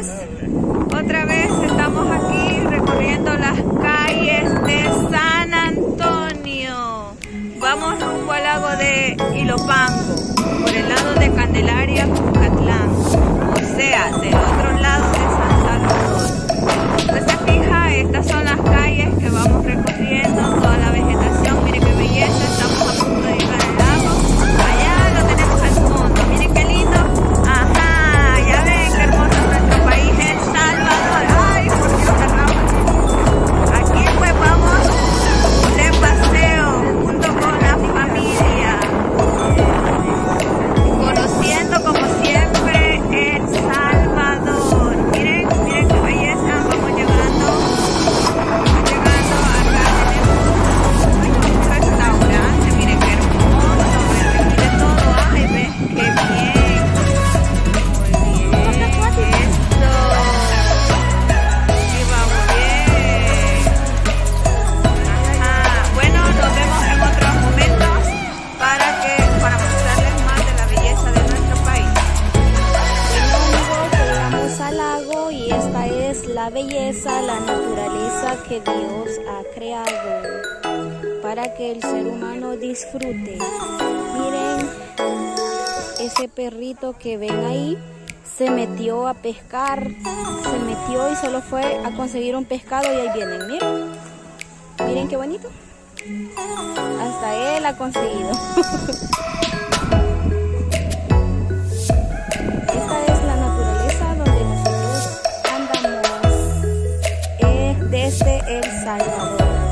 otra vez estamos aquí recorriendo las calles de San Antonio. Vamos rumbo al lago de Ilopango, por el lado de Candelaria, Catlán, es la belleza, la naturaleza que Dios ha creado para que el ser humano disfrute. Miren ese perrito que ven ahí se metió a pescar, se metió y solo fue a conseguir un pescado y ahí vienen, miren. Miren qué bonito. Hasta él ha conseguido. desde El Salvador.